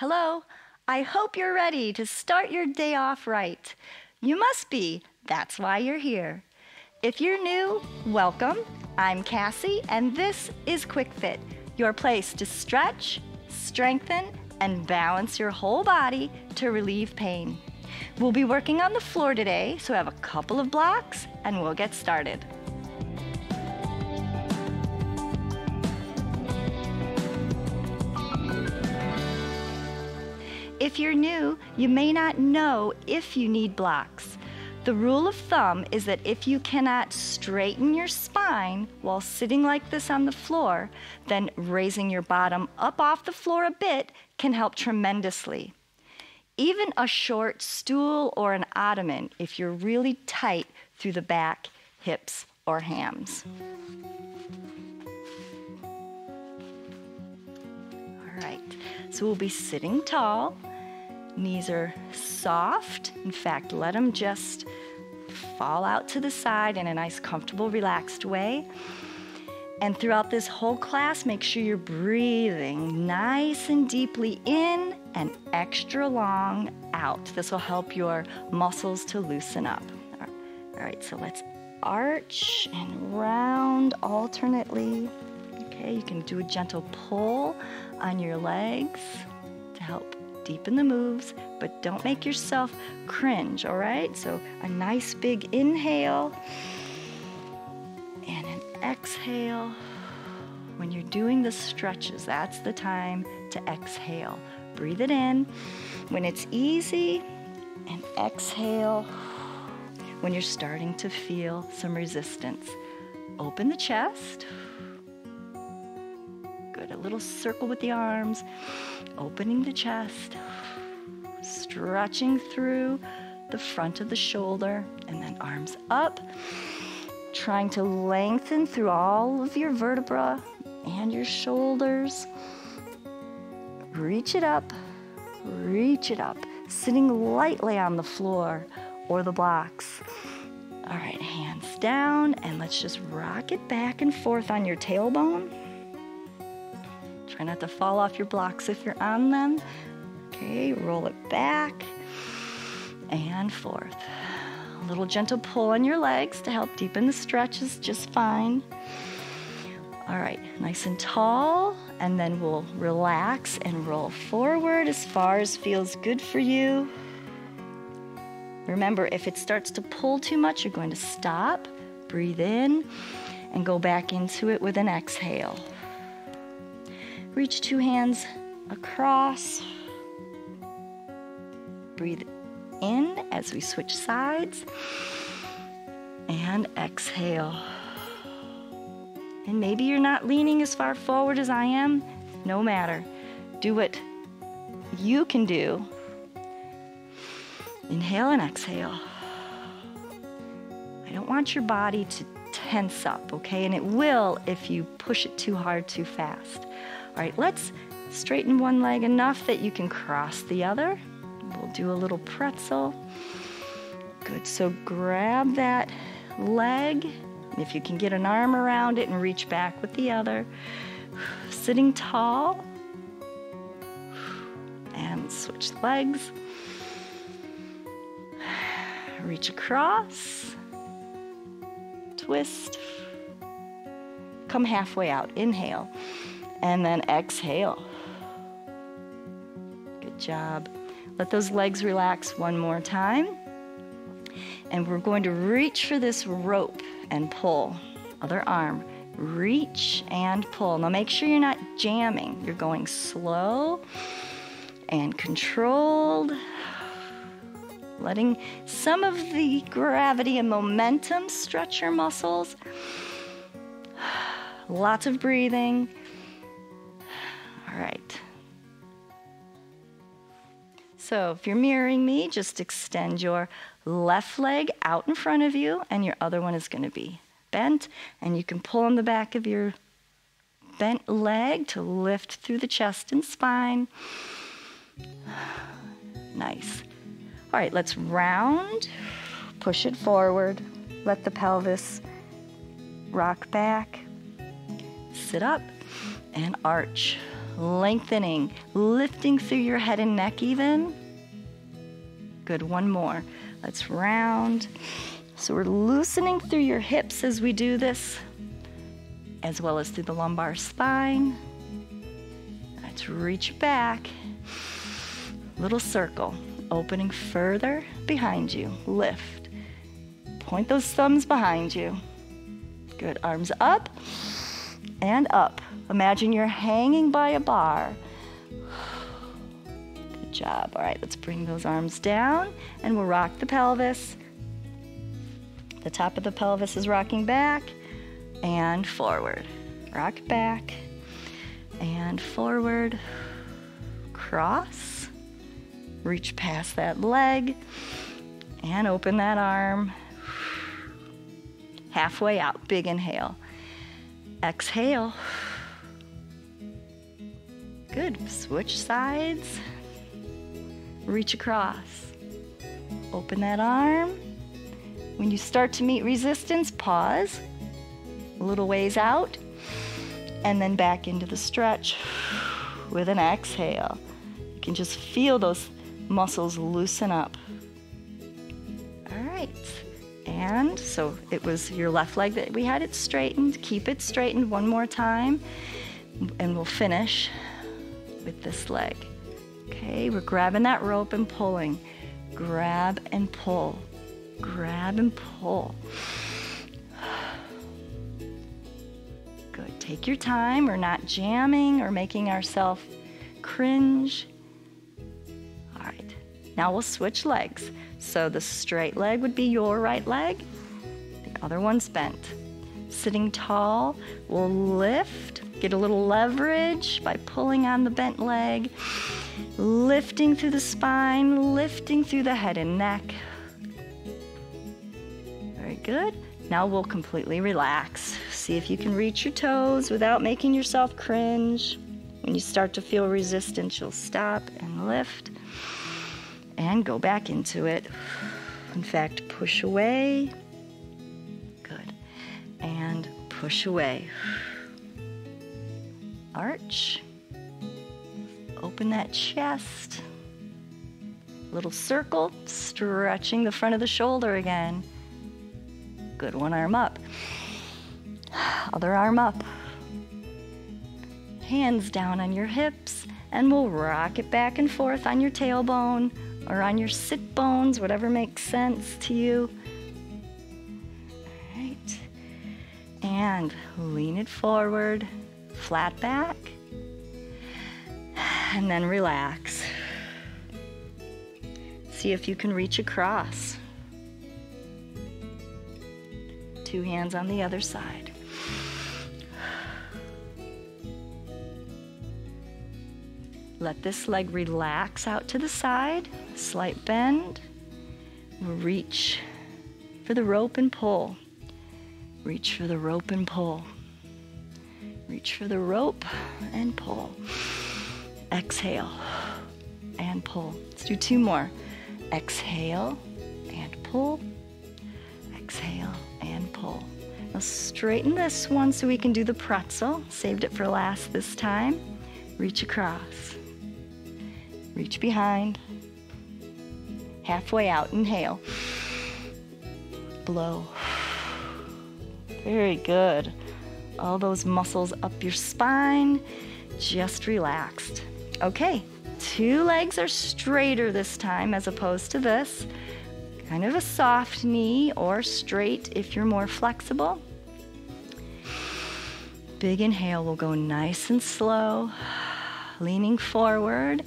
Hello, I hope you're ready to start your day off right. You must be, that's why you're here. If you're new, welcome. I'm Cassy, and this is Quick Fit, your place to stretch, strengthen, and balance your whole body to relieve pain. We'll be working on the floor today, so have a couple of blocks and we'll get started. If you're new, you may not know if you need blocks. The rule of thumb is that if you cannot straighten your spine while sitting like this on the floor, then raising your bottom up off the floor a bit can help tremendously. Even a short stool or an ottoman if you're really tight through the back, hips, or hams. All right, so we'll be sitting tall. Knees are soft. In fact, let them just fall out to the side in a nice, comfortable, relaxed way. And throughout this whole class, make sure you're breathing nice and deeply in and extra long out. This will help your muscles to loosen up. All right, so let's arch and round alternately. Okay, you can do a gentle pull on your legs to help deepen the moves, but don't make yourself cringe, all right? So a nice big inhale and an exhale. When you're doing the stretches, that's the time to exhale. Breathe it in when it's easy and exhale when you're starting to feel some resistance. Open the chest. Little circle with the arms opening the chest, stretching through the front of the shoulder, and then arms up, trying to lengthen through all of your vertebra and your shoulders. Reach it up, reach it up, sitting lightly on the floor or the blocks. All right, hands down, and let's just rock it back and forth on your tailbone. Try not to fall off your blocks if you're on them. Okay, roll it back and forth. A little gentle pull on your legs to help deepen the stretch is just fine. All right, nice and tall, and then we'll relax and roll forward as far as feels good for you. Remember, if it starts to pull too much, you're going to stop, breathe in, and go back into it with an exhale. Reach two hands across. Breathe in as we switch sides. And exhale. And maybe you're not leaning as far forward as I am. No matter. Do what you can do. Inhale and exhale. I don't want your body to tense up, okay? And it will if you push it too hard too fast. All right, let's straighten one leg enough that you can cross the other. We'll do a little pretzel. Good, so grab that leg. If you can get an arm around it and reach back with the other. Sitting tall. And switch legs. Reach across. Twist. Come halfway out. Inhale and then exhale. Good job. Let those legs relax one more time. And we're going to reach for this rope and pull. Other arm. Reach and pull. Now make sure you're not jamming. You're going slow and controlled. Letting some of the gravity and momentum stretch your muscles. Lots of breathing. All right. So if you're mirroring me, just extend your left leg out in front of you, and your other one is going to be bent. And you can pull on the back of your bent leg to lift through the chest and spine. Nice. All right, let's round, push it forward, let the pelvis rock back, sit up, and arch. Lengthening, lifting through your head and neck even. Good, one more. Let's round. So we're loosening through your hips as we do this, as well as through the lumbar spine. Let's reach back. Little circle, opening further behind you. Lift. Point those thumbs behind you. Good, arms up and up. Imagine you're hanging by a bar. Good job. All right, let's bring those arms down and we'll rock the pelvis. The top of the pelvis is rocking back and forward. Rock back and forward. Cross. Reach past that leg and open that arm. Halfway out, big inhale. Exhale. Good. Switch sides. Reach across. Open that arm. When you start to meet resistance, pause. A little ways out. And then back into the stretch with an exhale. You can just feel those muscles loosen up. All right. And so it was your left leg that we had it straightened. Keep it straightened one more time. And we'll finish with this leg. Okay, we're grabbing that rope and pulling. Grab and pull. Grab and pull. Good. Take your time. We're not jamming or making ourselves cringe. All right. Now we'll switch legs. So the straight leg would be your right leg, the other one's bent. Sitting tall, we'll lift, get a little leverage by pulling on the bent leg, lifting through the spine, lifting through the head and neck. Very good. Now we'll completely relax. See if you can reach your toes without making yourself cringe. When you start to feel resistance, you'll stop and lift and go back into it. In fact, push away. Push away. Arch. Open that chest. Little circle, stretching the front of the shoulder again. Good. One arm up. Other arm up. Hands down on your hips, and we'll rock it back and forth on your tailbone or on your sit bones, whatever makes sense to you. And lean it forward, flat back, and then relax. See if you can reach across. Two hands on the other side. Let this leg relax out to the side, slight bend. Reach for the rope and pull. Reach for the rope and pull. Reach for the rope and pull. Exhale and pull. Let's do two more. Exhale and pull. Exhale and pull. Now straighten this one so we can do the pretzel. Saved it for last this time. Reach across. Reach behind. Halfway out, inhale. Blow. Very good. All those muscles up your spine, just relaxed. Okay, two legs are straighter this time as opposed to this. Kind of a soft knee or straight if you're more flexible. Big inhale, we'll go nice and slow, leaning forward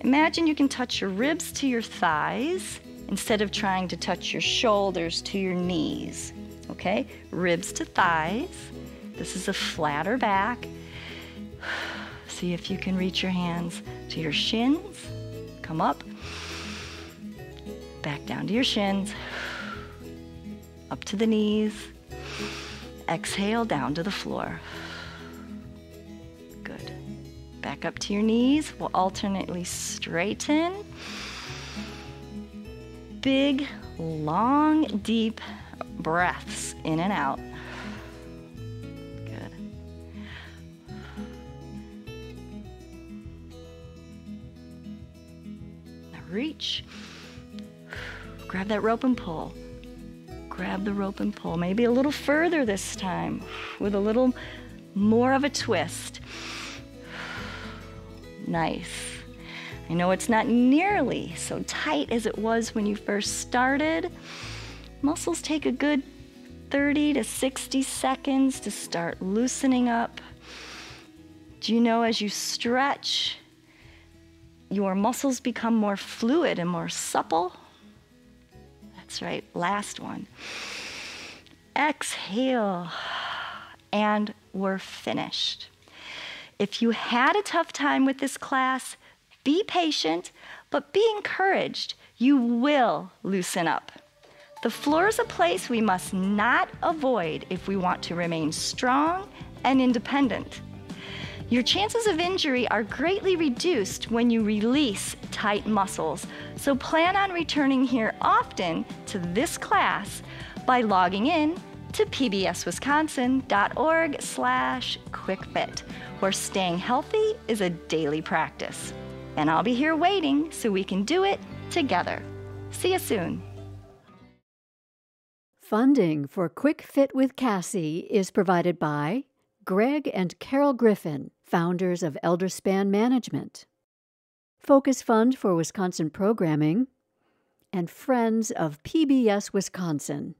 Imagine you can touch your ribs to your thighs instead of trying to touch your shoulders to your knees. Okay? Ribs to thighs. This is a flatter back. See if you can reach your hands to your shins. Come up. Back down to your shins. Up to the knees. Exhale down to the floor. Good. Back up to your knees. We'll alternately straighten. Big, long, deep breaths in and out. Good. Now reach. Grab that rope and pull. Grab the rope and pull. Maybe a little further this time with a little more of a twist. Nice. I know it's not nearly so tight as it was when you first started. Muscles take a good 30 to 60 seconds to start loosening up. Do you know as you stretch, your muscles become more fluid and more supple? That's right, last one. Exhale, and we're finished. If you had a tough time with this class, be patient, but be encouraged. You will loosen up. The floor is a place we must not avoid if we want to remain strong and independent. Your chances of injury are greatly reduced when you release tight muscles, so plan on returning here often to this class by logging in to pbswisconsin.org slash quickfit, where staying healthy is a daily practice. And I'll be here waiting so we can do it together. See you soon. Funding for Quick Fit with Cassy is provided by Greg and Carol Griffin, founders of Elderspan Management, Focus Fund for Wisconsin Programming, and Friends of PBS Wisconsin.